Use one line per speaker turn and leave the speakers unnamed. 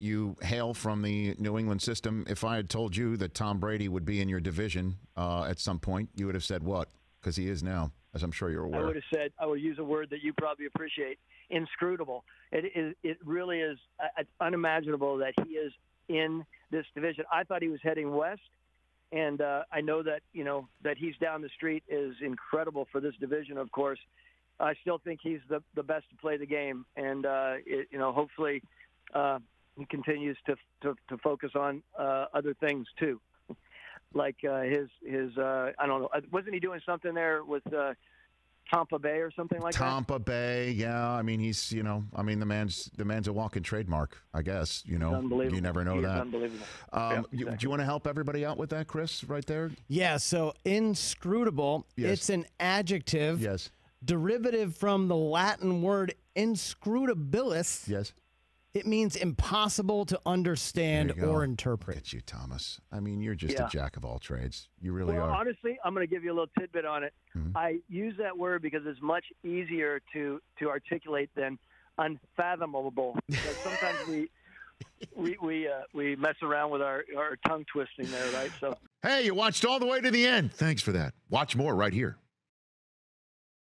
you hail from the New England system. If I had told you that Tom Brady would be in your division uh, at some point, you would have said what? Because he is now, as I'm sure you're aware.
I would have said I would use a word that you probably appreciate: inscrutable. It is. It really is uh, unimaginable that he is in this division. I thought he was heading west, and uh, I know that you know that he's down the street is incredible for this division. Of course, I still think he's the the best to play the game, and uh, it, you know, hopefully, uh, he continues to to, to focus on uh, other things too. Like uh, his his uh, I don't know wasn't he doing something there with uh, Tampa Bay or something like that?
Tampa Bay, yeah. I mean, he's you know, I mean, the man's the man's a walking trademark. I guess you know,
unbelievable.
you never know
He
that.
unbelievable.
Um,
Yeah,
you- do you want to help everybody out with that, Chris? Right there.
Yeah, so inscrutable,
Yes.
it's an adjective.
Yes.
Derivative from the Latin word inscrutabilis.
Yes.
It means impossible to understand
There you go.
or interpret.
Look at you, Thomas. I mean, you're just
Yeah.
a jack of all trades. You really
well,
are. Mm-hmm.
honestly, I'm going to give you a little tidbit on it. I use that word because it's much easier to to articulate than unfathomable. Because sometimes we we we uh, we mess around with our our tongue twisting there, right? So.
Hey, you watched all the way to the end. Thanks for that. Watch more right here